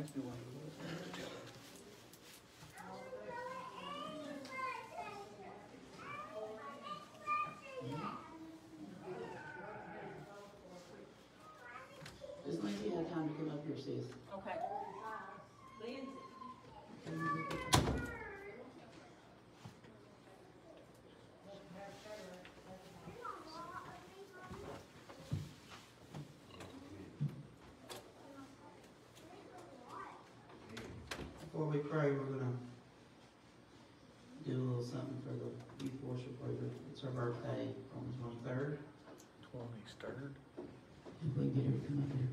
Does Lindsay have time to come up here, sis? Okay. Before we pray, we're gonna do a little something for the youth worship leader. It's her birthday on the twenty-third. Twenty-third? If we get her to come up here.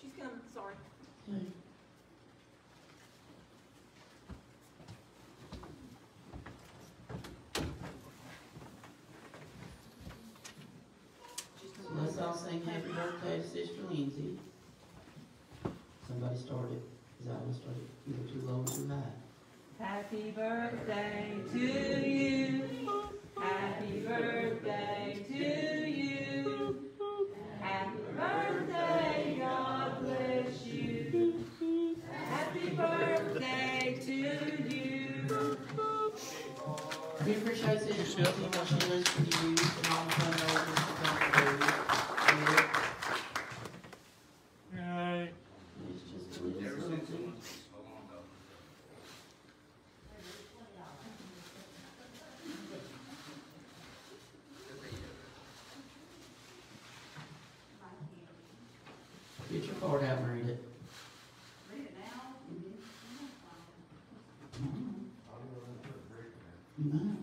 She's coming, sorry. Okay. She's So coming. let's all sing happy birthday to Sister Lindsay. Somebody started, is I was started, either too low or too high. Happy birthday to you. Happy birthday to you. Happy birthday, God bless you. Happy birthday to you. We appreciate Sister Lindsay, what she does for the youth and all the fundraisers she comes through. Alright. It's just a little something. Get your card out and read it. Read it now. You might.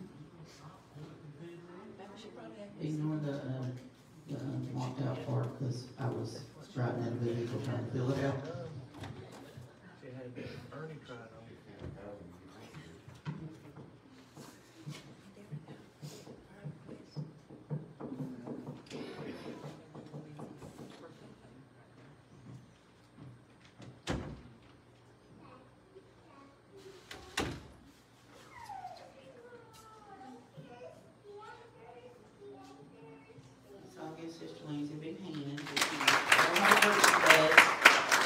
Maybe she probably had- Ignore the, uh, the uh, marked out part, cause I was writing in a vehicle trying to fill it out. She had Ernie tried on. So I'll give Sister Lindsay a big hand. Everybody works today.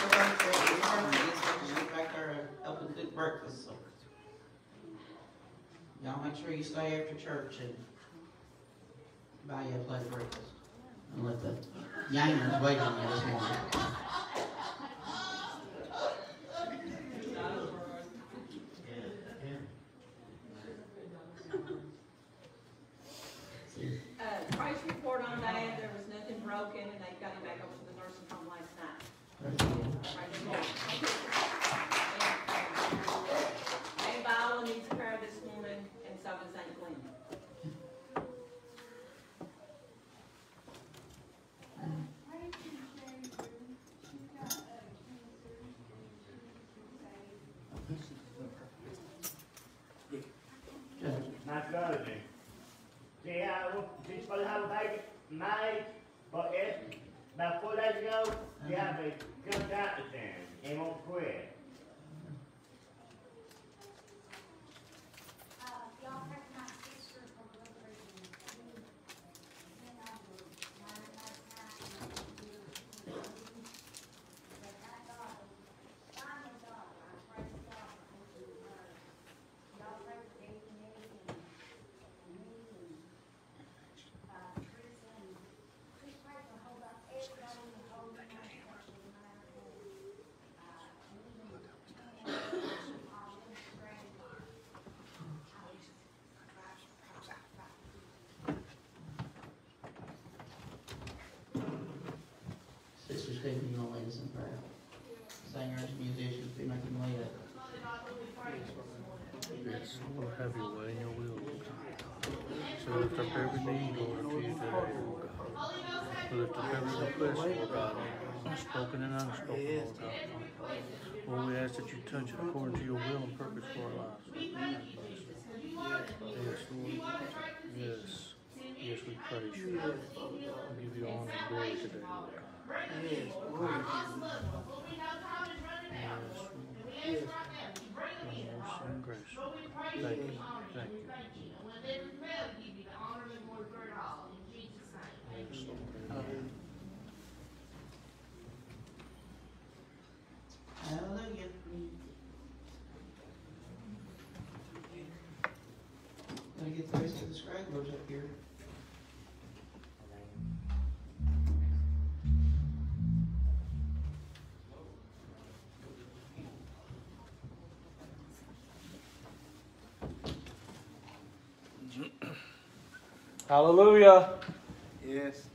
Everybody works today. She's back there helping cook breakfast, so. Y'all make sure you stay after church and buy you a plate of breakfast. And let the Yangers wait on you this morning. See, Uh, price report on that, there was nothing broken, and they got him back over to the nursing home last night. there's the- Price report. And, and Viola needs a pair this morning, and so does St. Glenn. Judge. My brother. See, I, was- she's supposed to have a baby made, but it's, about four days ago, she had me jumped out the thing, and won't quit. Uh, y'all take my sister from Blue Ridge. Then I will, my, my time. But I got, finally got, I praise God for who you were. Y'all pray for Dave and Eddie and, and me and, uh, Chris and, Chris pray for hold up everybody in the whole United States of America. Uh, and even, uh, all the grandfathers. Sister Stephanie, you gonna lead us in prayer? Singers, musicians, be making way up. Yes, Lord, have your way in your will, Lord So lift up every need, Lord, to you today, Lord God. We lift up every request, Lord oh God, spoken and unspoken, Lord God. Lord, we ask that you touch it according to your will and purpose for our lives. Yes, Lord. Yes. Yes, we praise you. We give you honor and glory today, Lord God. Yes, Lord. Yes, Lord. Your mercy and grace. Thank you, thank you. And when they rebel, you the honor and glory for it all. In Jesus' name. Amen. Hallelujah. Gotta get the rest of the stragglers Hallelujah. Yes.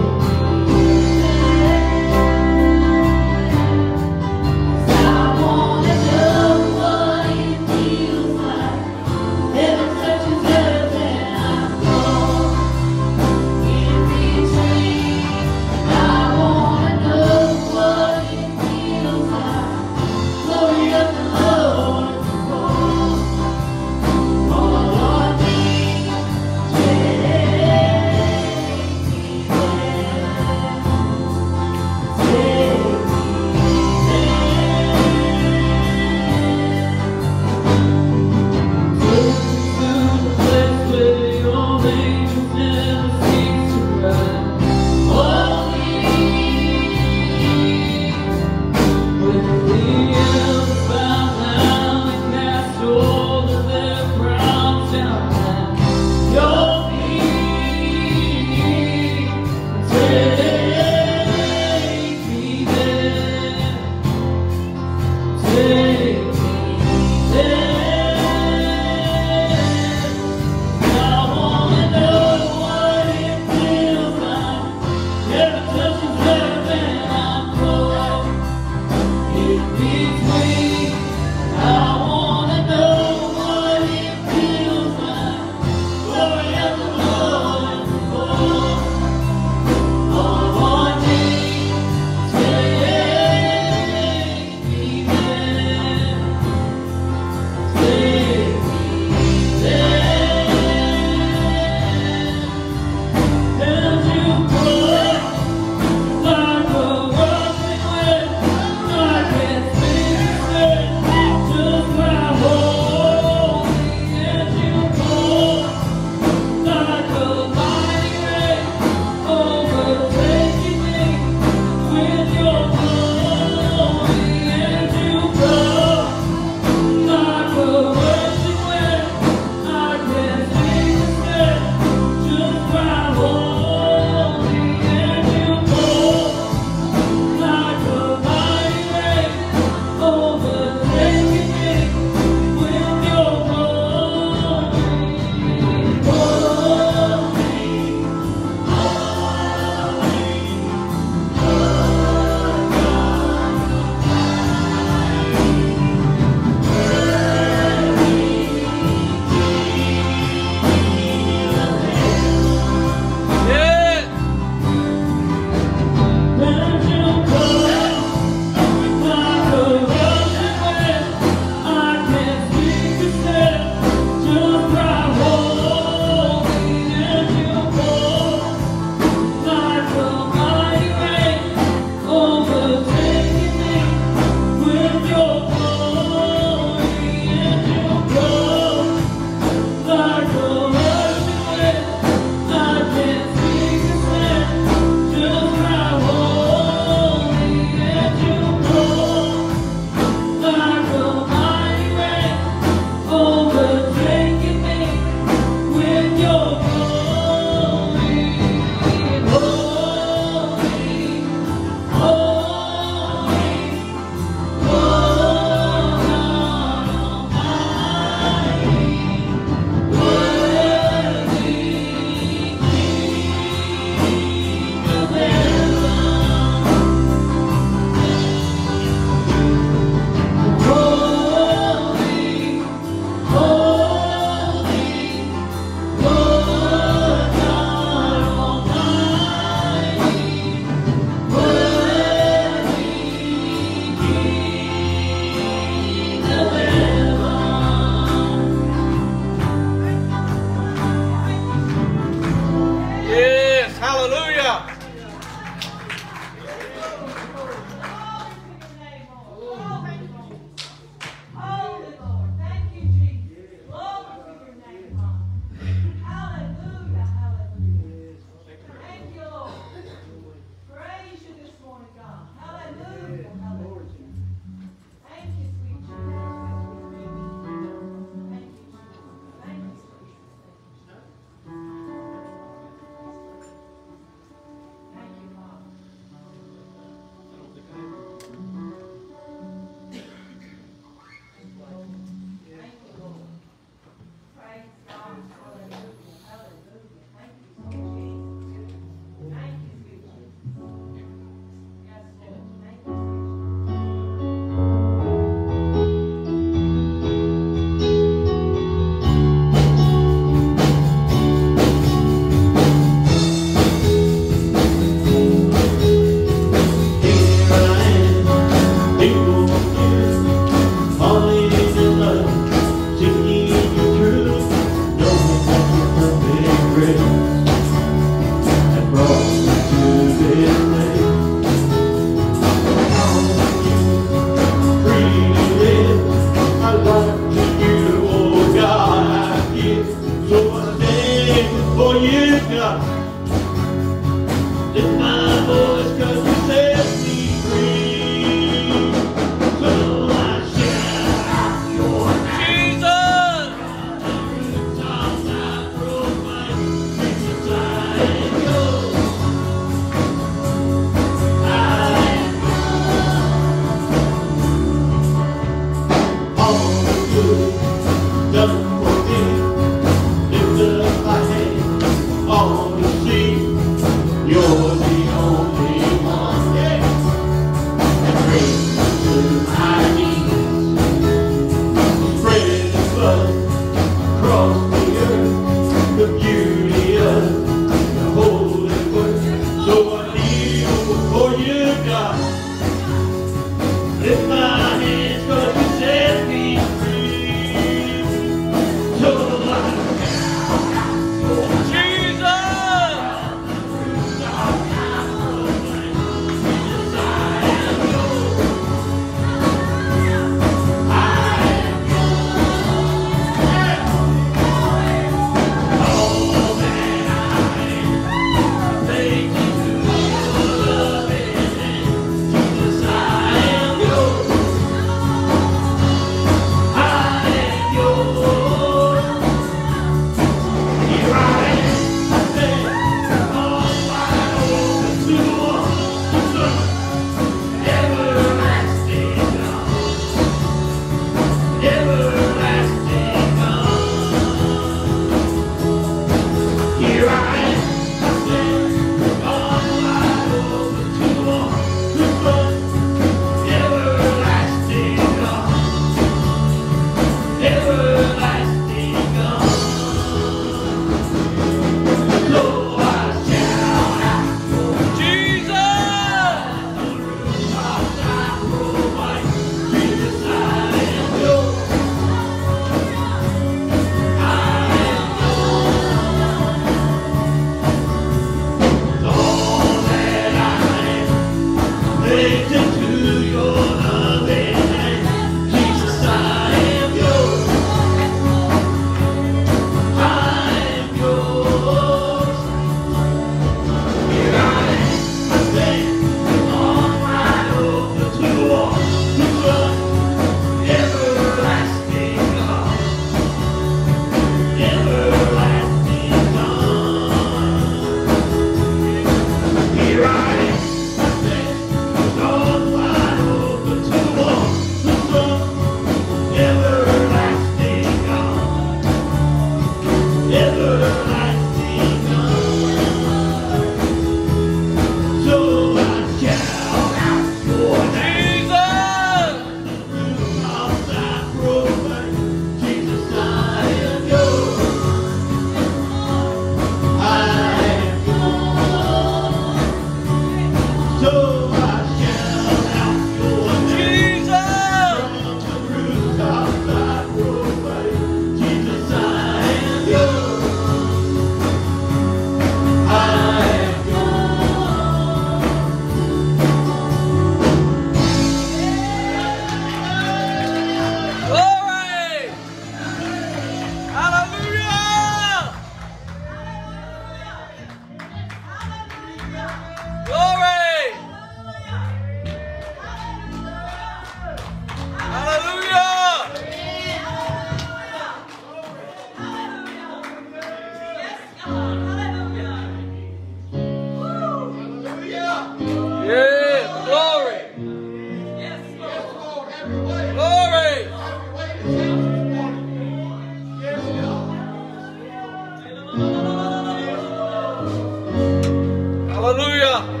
Hallelujah!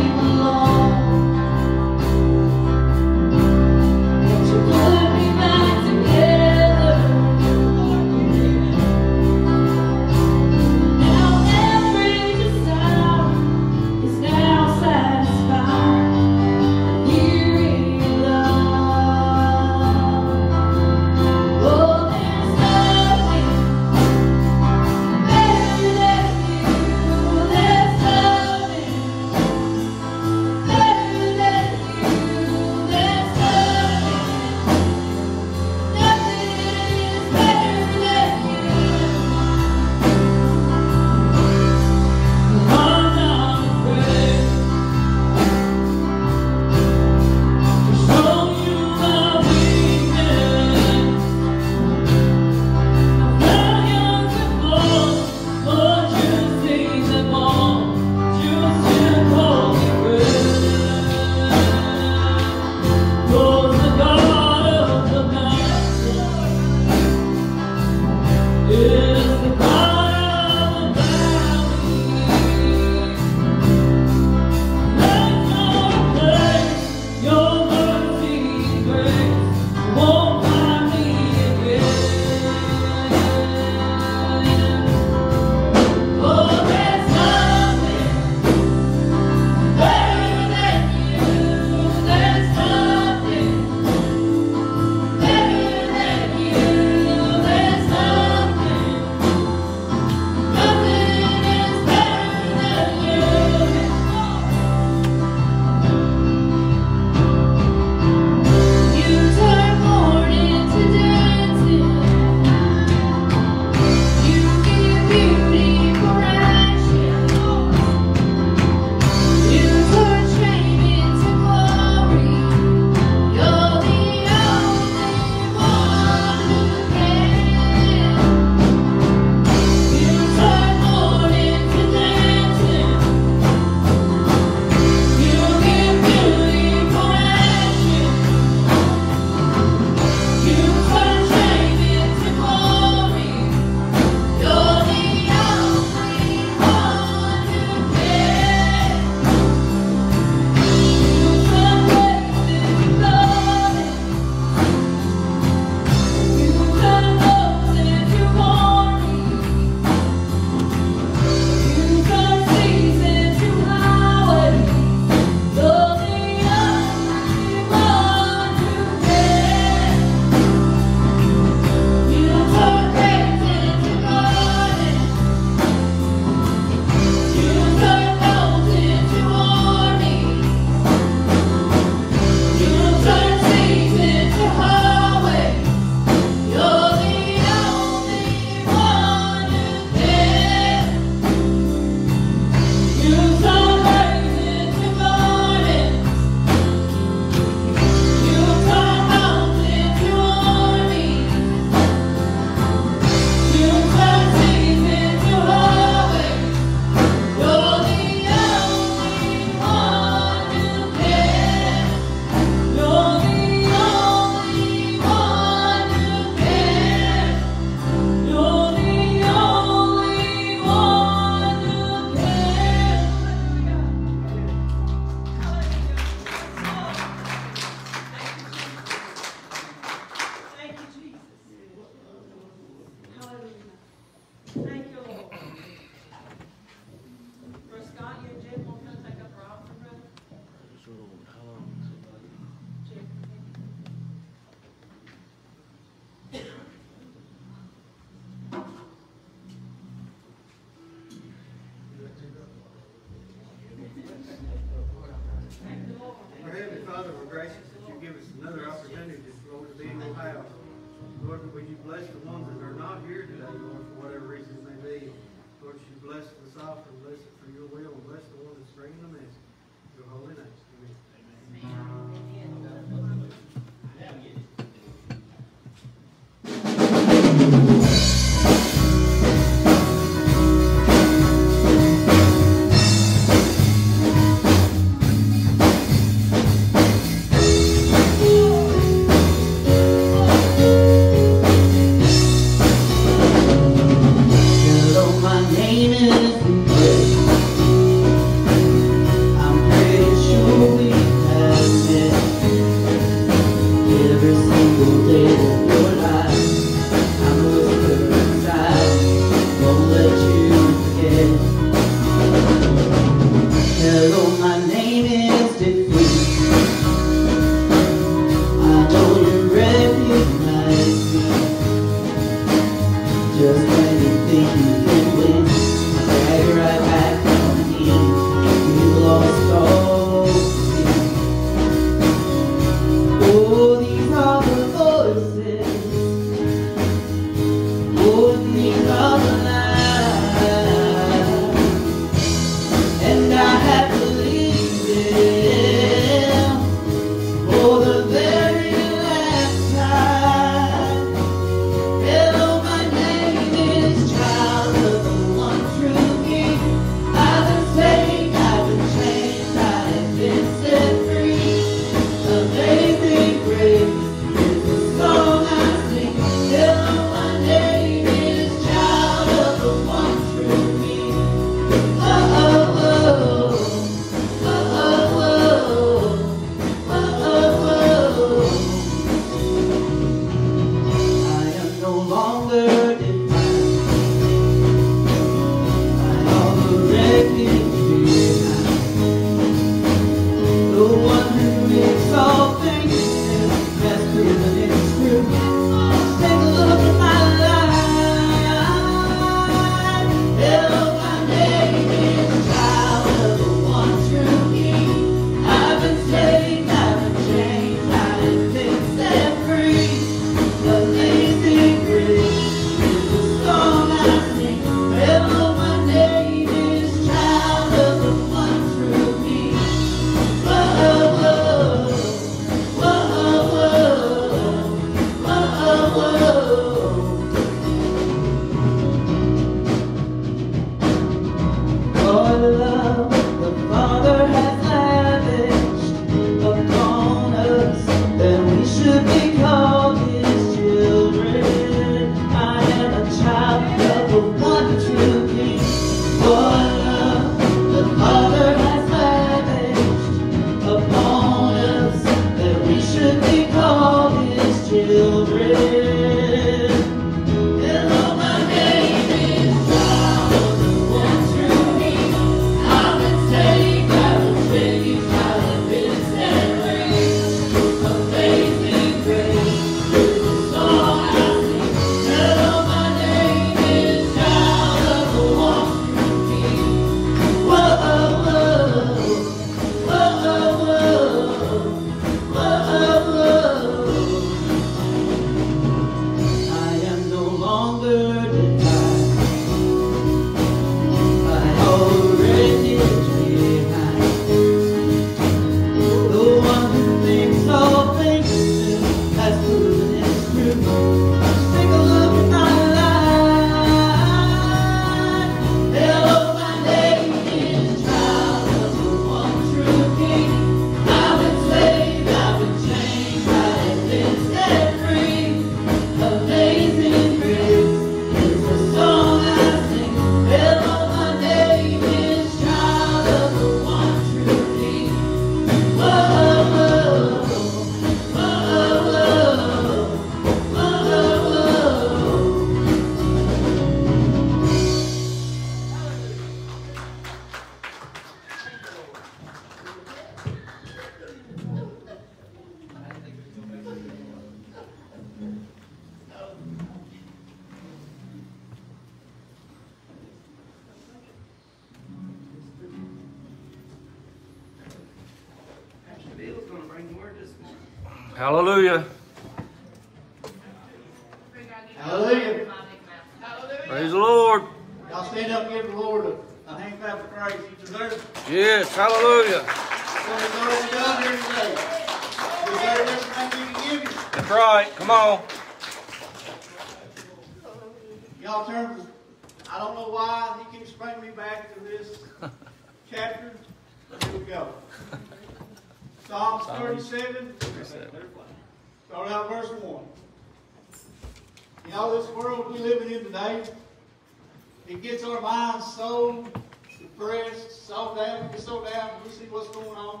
So down, we get so down, we see what's going on.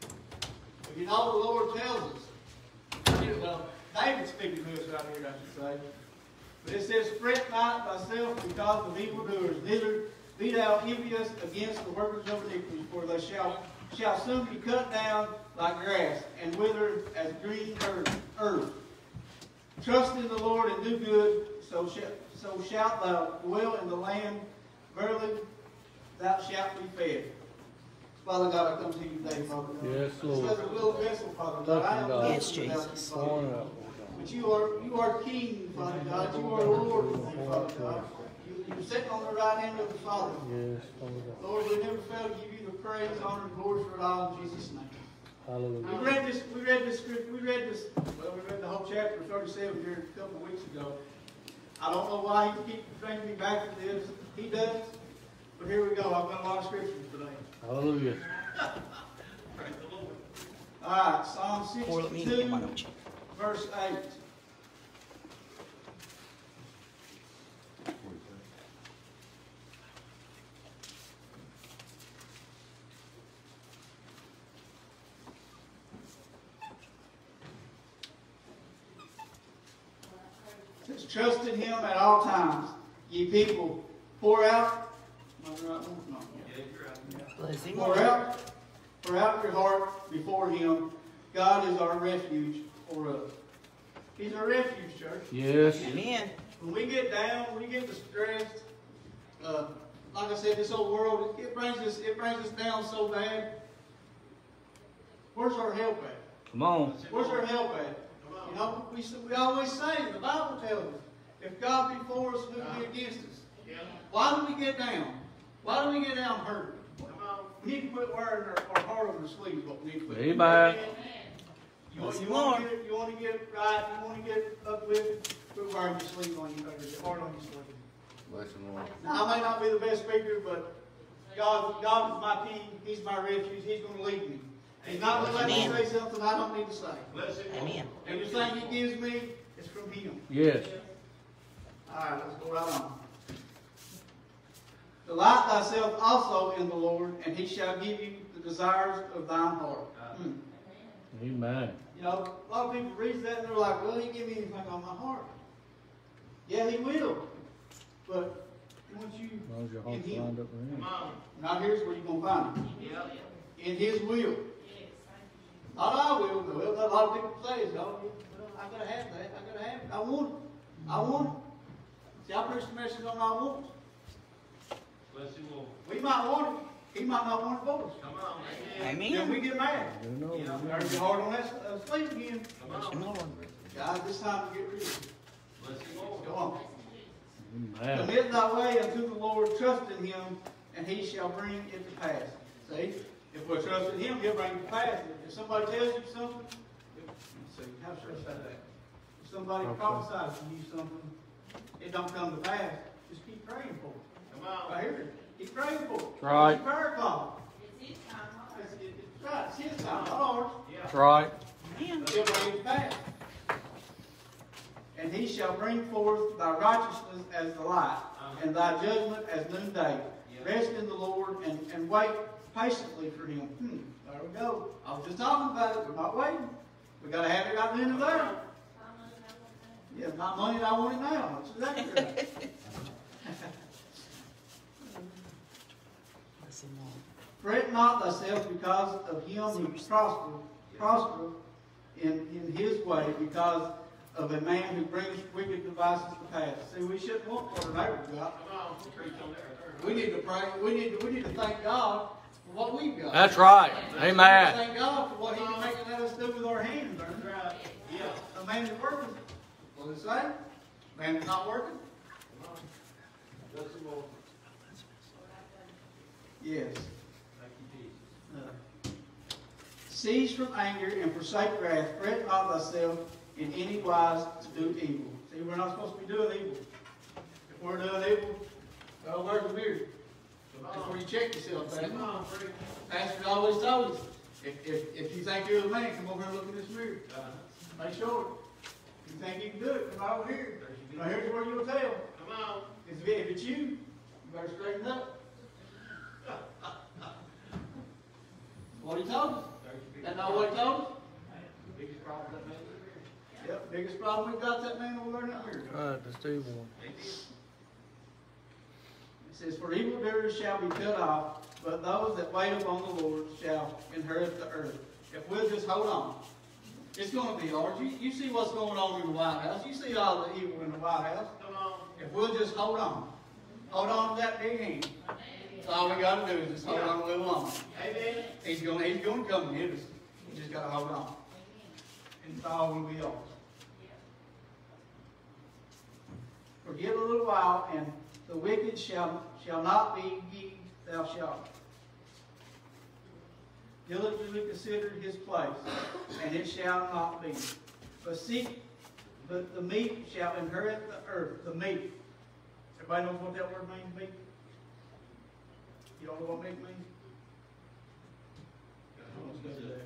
But you know, the Lord tells us, well, David's speaking to us right here, I should say. But it says, Fret not thyself because of evildoers, neither be thou envious against the workers of iniquity, for they shall, shall soon be cut down like grass, and wither as green herb. Trust in the Lord and do good, so shall, so shalt thou dwell in the land. Verily, thou shalt be fed. Father God, I come to you today, Father God. Yes, Just Lord. as a little vessel, Father God. I am Touch nothing me, God. Yes, without you, Jesus. Father God. But you are, you are King, Father God. You are Lord, Father God. You, you sit on the right hand of the Father. Yes, Father God. Lord, we never fail to give you the praise, honor, and glory for it all in Jesus' name. Hallelujah. We read this, we read this scripture, we read this, well, we read the whole chapter thirty-seven here a couple of weeks ago. I don't know why he keeps bringing me back to this. He does. But here we go. I've got a lot of scriptures today. Hallelujah. All right, Psalm Pour me in, why sixty-two, don't you? verse eight. Says, trust in him at all times. Ye people, pour out. Am I the right one? No. Pour out, pour out your heart before him. God is our refuge for us. He's our refuge, church. Yes. Amen. When we get down, when we get distressed, uh, like I said, this old world, it brings us, it brings us down so bad. Where's our help at? Come on. Where's our help at? You know, we, we always say, the Bible tells us, if God be for us, who will be against us? Why do we get down? Why don't we get down hurt? We need to quit wearing our, our heart on our sleeves, what we need to quit. Amen. You want, you want to get you want to get right, you want to get uplifted, quit wearing your sleeve on your, or your heart on your sleeve. Now, I may not be the best speaker, but God, God is my king. He's my refuge. He's going to lead me. He's not going to let me say something I don't need to say. Amen. Everything He gives me is from Him. Yes. All right, let's go right on. Delight thyself also in the Lord, and He shall give you the desires of thine heart. Hmm. Amen. You know, a lot of people read that and they're like, well, He give me anything on my heart. Yeah, He will. But once you As long as your in heart's Him, lined up with him. now here's where you're going to find Him. In His will. Not I will. Well, a lot of people say, no, well, I gotta have that. I gotta have it. I want it. I want it. See, I preach the message on I want it. We might want it. He might not want it for us. Then Amen. we get mad. You know. Turn your heart on that uh, sleeve again. Bless him, Lord. God, this time to get rid of it. Go on. Amen. Commit thy way unto the Lord, trust in him, and he shall bring it to pass. See? If we trust in him, he'll bring it to pass. If somebody tells you something, see, how should I say that? If somebody Okay. prophesies to you something, it don't come to pass, just keep praying for it. Right here. Keep praying for it. Right. It's a prayer call. It's, it- it's right, it's his time, not ours. That's right. Amen. He'll bring it back. And he shall bring forth thy righteousness as the light, and thy judgment as noonday. Rest in the Lord and, and wait patiently for him. Hmm, there we go. I was just talking about it. We're not waiting. We gotta have it right then and there. Yeah, not money that I want it now. That's exactly right. Bless him, Lord. Fret not thyself because of him who prosper, prosper in, in his way, because of a man who brings wicked devices to pass. See, we shouldn't want what our neighbor's got. We need to pray. We need to, we need to thank God for what we've got. That's right. We need to Amen. Thank God for what He's making let us do with our hands. Aren't we? A man that worketh What does it say? Man, is not working? Yes. Uh, Cease from anger and forsake wrath, fret not thyself in any wise to do evil. See, we're not supposed to be doing evil. If we're doing evil, well, where's the mirror? Where you check yourself, Pastor. Pastor always told us, if, if, if you think you're the man, come over and look in this mirror. Make sure. If you think you can do it, come over here. Now here's where you'll tell. Come on. If, if it's you, you better straighten up. What he told us. That not what he told us? Biggest problem that man Yep, biggest problem we've got that man over there in that. Uh, right, the Steve one. It says, For evildoers shall be cut off, but those that wait upon the Lord shall inherit the earth. If we'll just hold on. It's gonna be hard. You, you see what's going on in the White House. You see all the evil in the White House. Come on. If we'll just hold on. Hold on to that big hand. That's all we gotta do is just hold on a little longer. Amen. He's gonna, he's gonna come and hit us. We just gotta hold on. And all will be over. Forgive a little while, and the wicked shall, shall not be ye, thou shalt. Diligently consider his place, and it shall not be. But seek, but the meek shall inherit the earth, the meek. Everybody knows what that word means, meek? You don't know what meek means? Let's go to that.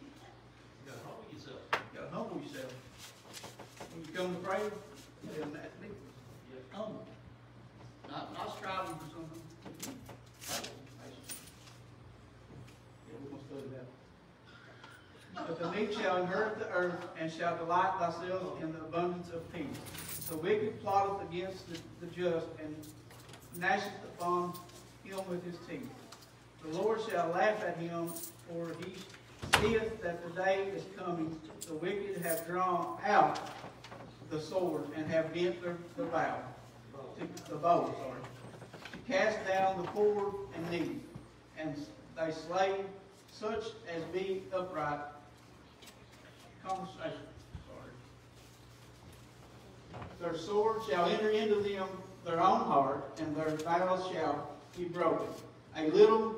You gotta humble yourself. You gotta humble yourself. When you come to pray, then that meek. Humble. Not, not striving for something. Yeah, we're gonna study that. But the meek shall inherit the earth, and shall delight thyself in the abundance of peace. The wicked plotteth against the, the just, and gnasheth upon him with his teeth. The Lord shall laugh at him, for he seeth that the day is coming, the wicked have drawn out the sword, and have bent their, the bow, to, the bow, sorry, to cast down the poor and needy, and they slay such as be upright. Conversation, sorry. Their sword shall enter into them their own heart, and their vows shall be broken. A little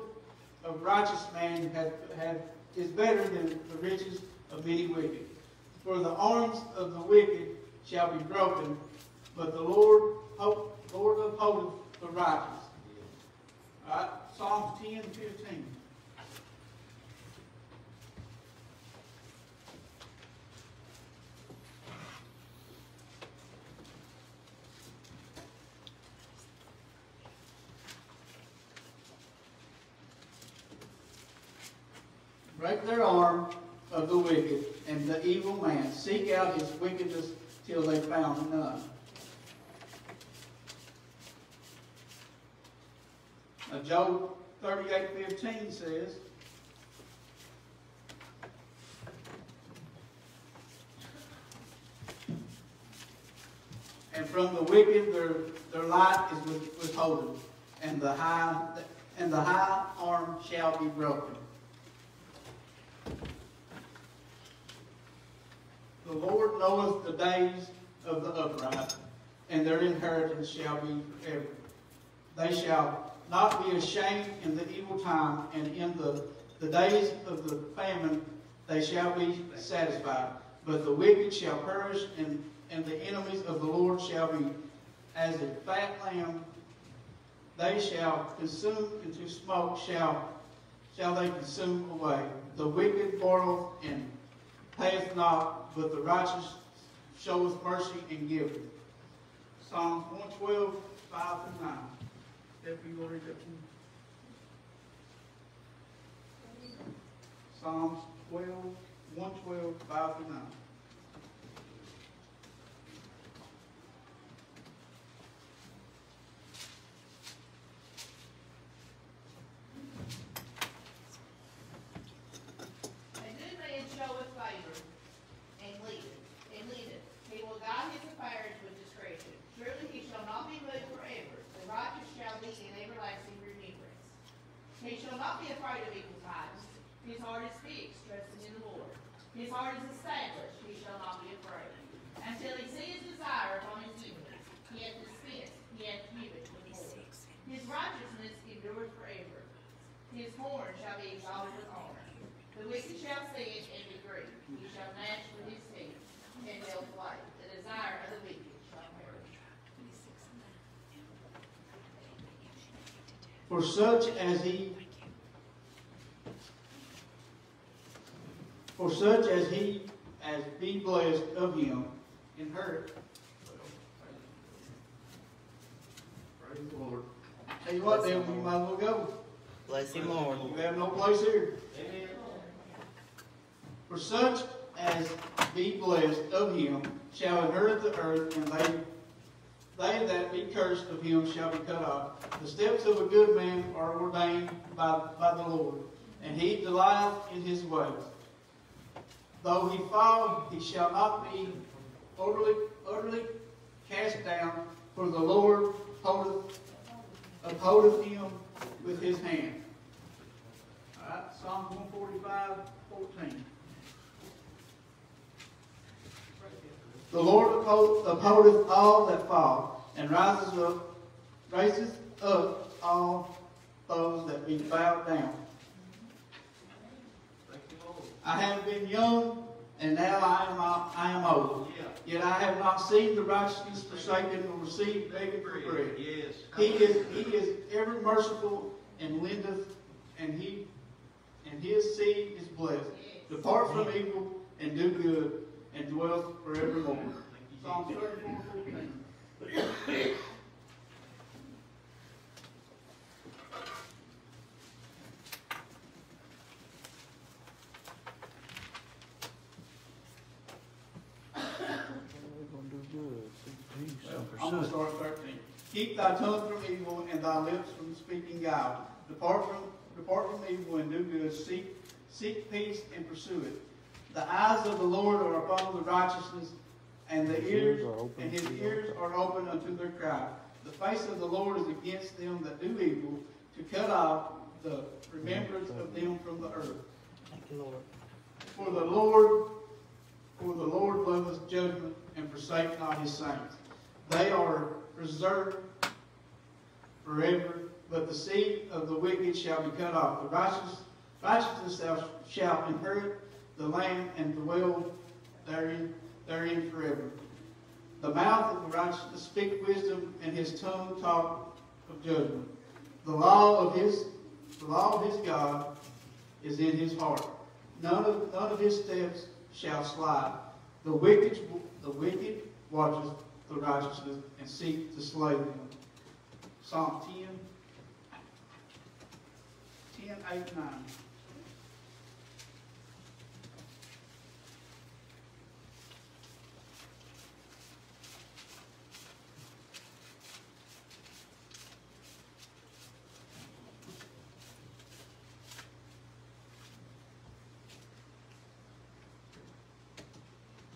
of righteous man had, had, is better than the riches of many wicked. For the arms of the wicked shall be broken, but the Lord, Lord upholdeth the righteous. All right, Psalms 10, 15. Break their arm of the wicked and the evil man. Seek out his wickedness till they found none. Now Job thirty-eight fifteen says, And from the wicked their, their light is with- withholden, and the high and the high arm shall be broken. The Lord knoweth the days of the upright, and their inheritance shall be forever. They shall not be ashamed in the evil time, and in the, the days of the famine they shall be satisfied. But the wicked shall perish, and, and the enemies of the Lord shall be as a fat lamb. They shall consume into smoke, shall, shall they consume away. The wicked borroweth and payeth not, but the righteous showeth mercy and giveth. Psalms 112, 5 through 9. Deputy, will read that? Psalms 12, 112, 5 through 9. A good man showeth favor and leadeth, and leadeth. He will guide his affairs with discretion. Surely he shall not be moved forever. The righteous shall be in everlasting remembrance. He shall not be afraid of evil times. His heart is fixed, trusting in the Lord. His heart is established. He shall not be afraid. Until he see his desire upon his enemies, he hath dispensed, he hath given before. His righteousness endures forever. His horn shall be exalted with honor. The wicked shall see it and be grieved. He shall gnash with his teeth and they'll fly. The desire of the wicked shall perish. For such as he For such as he as be blessed of him inherit. Praise the Lord. Tell you what, then, you might as well go. Bless him, Lord. You have no place here. For such as be blessed of him shall inherit the earth, and they they that be cursed of him shall be cut off. The steps of a good man are ordained by, by the Lord, and he delighteth in his ways. Though he fall, he shall not be utterly, utterly cast down, for the Lord holdeth, upholdeth him with his hand. All right, Psalm 145, 14. The Lord upholdeth all that fall, and rises up, raises up all those that be bowed down. I have been young, and now I am, I am old. Yet I have not seen the righteousness forsaken, nor received begging for bread. Yes. He is, he is ever merciful and lendeth, and he, and his seed is blessed. Depart from evil and do good, and dwell forevermore. Psalm thirty-four, fourteen. We're gonna do good. Seek peace and I'm gonna start at thirteen. Keep thy tongue from evil and thy lips from speaking guile. Depart from, depart from evil and do good. Seek, seek peace and pursue it. The eyes of the Lord are upon the righteousness, and the His ears, ears are open and his to their ears are open unto their cry. The face of the Lord is against them that do evil, to cut off the remembrance of them from the earth. Thank you, Lord. For the Lord, for the Lord loveth judgment and forsake not his saints. They are preserved forever, but the seed of the wicked shall be cut off. The righteous, righteousness shall, shall inherit the land and dwell therein, therein forever. The mouth of the righteous speak wisdom, and his tongue talk of judgment. The law of his, the law of his God is in his heart. None of, none of his steps shall slide. The wicked, the wicked watches the righteousness and seek to slay them. Psalm 10, 10, 8, 9.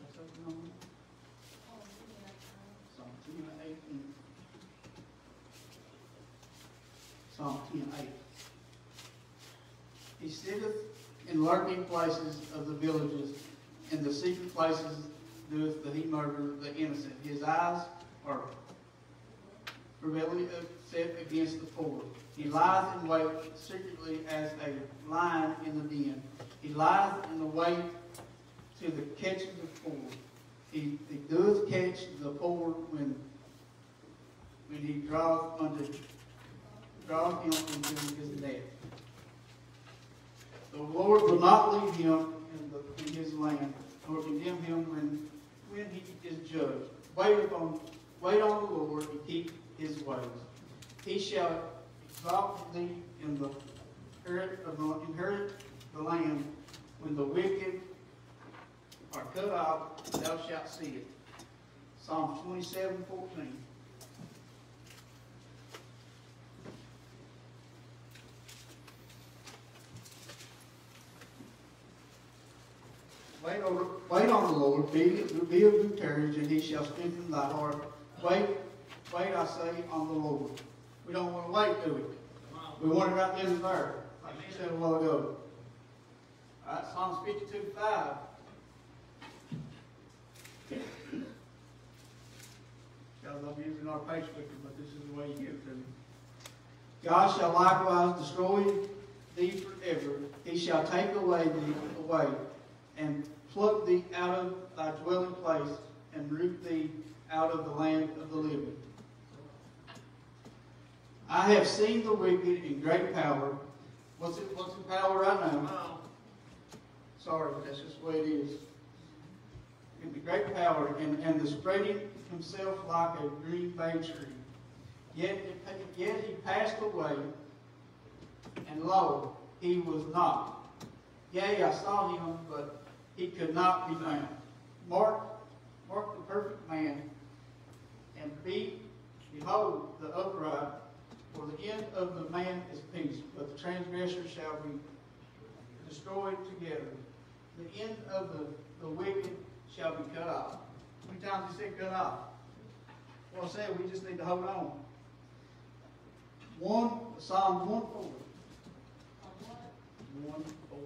That's open on there? Psalm 10, 8, and Psalm 10, 8. He sitteth in lurking places of the villages, in the secret places doeth he murder the innocent. His eyes are prevailing uh, set against the poor. He lieth in wait secretly as a lion in the den. He lieth in the wait to the catching the poor. He, he doeth catch the poor when when he draweth unto draweth him into his net. The Lord will not leave him in, the, in his land, nor condemn him when when he is judged. Wait upon wait on the Lord and keep his ways. He shall exalt thee in the inherit, of the, inherit the land when the wicked are cut off, thou shalt see it. Psalm twenty-seven, fourteen. Wait on, wait on the Lord, be, be of good courage, and he shall strengthen thy heart. Wait, wait, I say, on the Lord. We don't want to wait, do we? We want it right then and there, like you said a while ago. All right, Psalms fifty-two, five. because I'm using our pay scripture, but this is the way you give it to me. God shall likewise destroy thee forever. He shall take away thee away, and pluck thee out of thy dwelling place, and root thee out of the land of the living. I have seen the wicked in great power. What's it, what's power right now? Sorry, but that's just the way it is. In the great power, and, and the spreading himself like a green bay tree. Yet, yet he passed away, and lo, he was not. Yea, I saw him, but he could not be found. Mark, mark the perfect man, and be, behold, the upright, for the end of the man is peace, but the transgressor shall be destroyed together. The end of the, the wicked shall be cut off. How many times he said cut off? Well, I said we just need to hold on. One, Psalm 1 4. 1 4.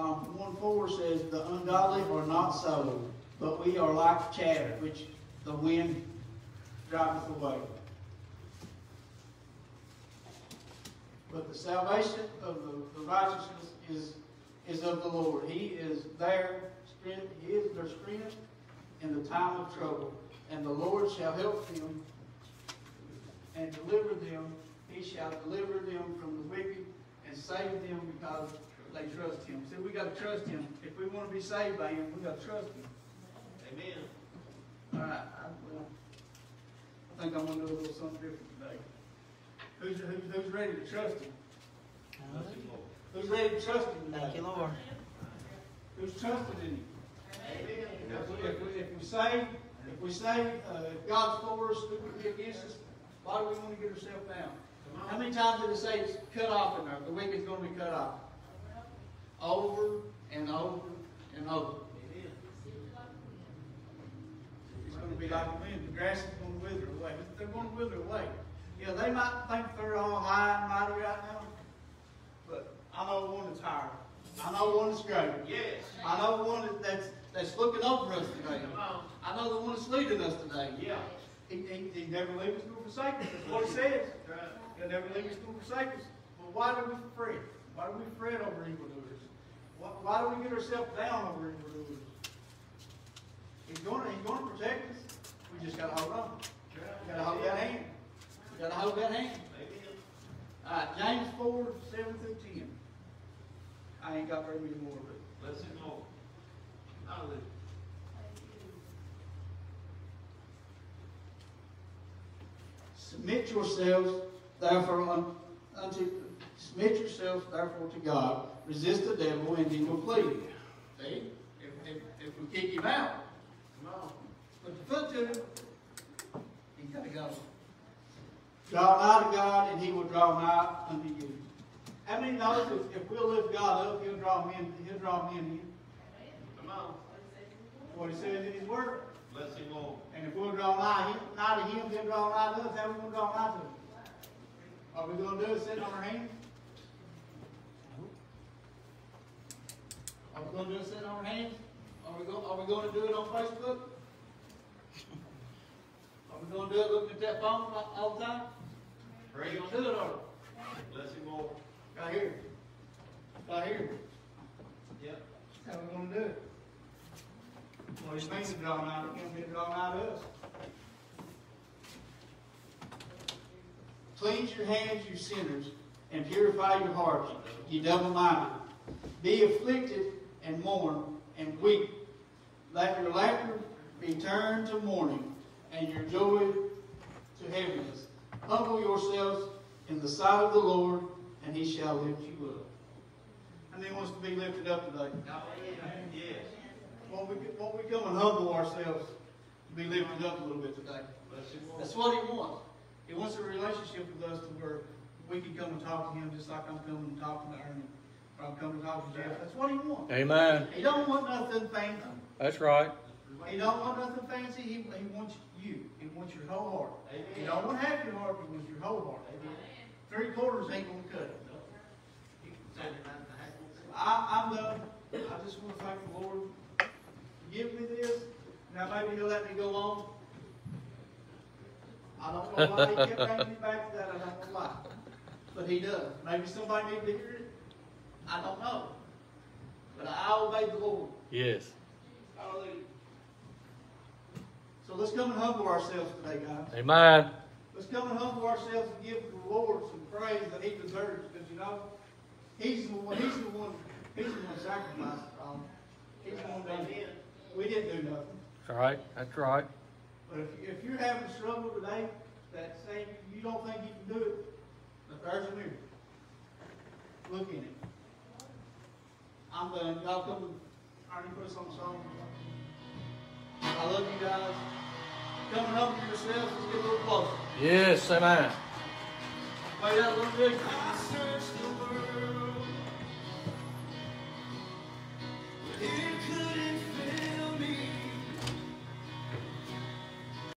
1 4 says, The ungodly are not so, but we are like chatter, which the wind driveth away. But the salvation of the, the righteousness is, is of the Lord. He is their strength, He is their strength in the time of trouble. And the Lord shall help them and deliver them. He shall deliver them from the wicked and save them because they trust Him. See, we got to trust Him. If we want to be saved by Him, we got to trust Him. Amen. All right. I, well, I think I'm going to do a little something different today. Who's, who's, who's ready to trust Him? Who's ready to trust Him today? Thank you, Lord. Who's trusted in Him? If we, if we, if we say, if we say, uh, if God's for us, who can be against us? Why do we want to get ourselves down? How many times did it say it's cut off in there? The wicked's going to be cut off. Over and over and over. It's going to be like the wind. The grass is going to wither away. They're going to wither away. Yeah, they might think they're all high and mighty right now, but I know one that's higher. I know one that's greater. Yes. I know one that's, that's looking over us today. I know the one that's leading us today. Yeah. He, he, he never leave us nor forsake us. That's what he says. He'll never leave us nor forsake us. But why do we fret? Why do we fret over evildoers? Why, do we get ourselves down over evildoers? He's gonna, he's gonna protect us. We just gotta hold on. Gotta hold that hand. Gotta hold that hand. All right, James four, seven through ten. I ain't got very many more, but Bless him, Lord. Hallelujah. Submit yourselves therefore un- unto submit yourselves therefore to God. Resist the devil and he will flee. See? If, if, if we kick him out, Come on. put the foot to him, he's gotta go. Draw nigh to God and he will draw nigh unto you. How many knows if, if we'll lift God up, he'll draw men, he'll draw men in? Come on. What he says in his word. Bless him, Lord. And if we'll draw nigh, nigh to him, he'll draw nigh to us. How we gonna draw nigh to him? Are we gonna do it sitting on our hands? Are we gonna do sitting on our hands? Are we going, are we gonna do it on Facebook? Are we gonna do it looking at that phone all the time? Are you gonna do it or? Bless him, Lord. Right here. Right here. Yep. How we gonna do it? Well, he's making it draw nigh to him, he'll draw nigh to us. Cleanse your hands, you sinners, and purify your hearts, you double-minded. Be afflicted and mourn and weep. Let your laughter be turned to mourning, and your joy to heaviness. Humble yourselves in the sight of the Lord, and he shall lift you up. And he wants to be lifted up today. Yes. Won't we, won't we come and humble ourselves to be lifted up a little bit today? Bless him, Lord. That's what he wants. He wants a relationship with us to where we can come and talk to him just like I'm coming and talking to Ernie. Or I'm coming talking to Jeff. That's what he wants. Amen. He don't want nothing fancy. That's right. He don't want nothing fancy. He, he wants you. He wants your whole heart. Amen. He don't want half your heart. He wants your whole heart. Amen. three quarters ain't gonna cut it. I, I'm done. I just wanna thank the Lord for giving me this. Now maybe he'll let me go on. I don't know why he kept bringing me back to that, I don't know why. But he does. Maybe somebody needs to hear it. I don't know. But I obey the Lord. Yes. Hallelujah. So let's come and humble ourselves today, guys. Amen. Let's come and humble ourselves and give the Lord some praise that He deserves, because you know, He's the one, He's the one, He's the one sacrificed it all. He's the one that did. We didn't do nothing. That's right. That's right. But if, if you're having a struggle today, that saying you don't think you can do it, but there's a mirror. Look in it. I'm done. Y'all come already put us on song. I love you guys. Coming up for yourselves, let's get a little closer. Yes, amen. Play that little. I searched the world. It couldn't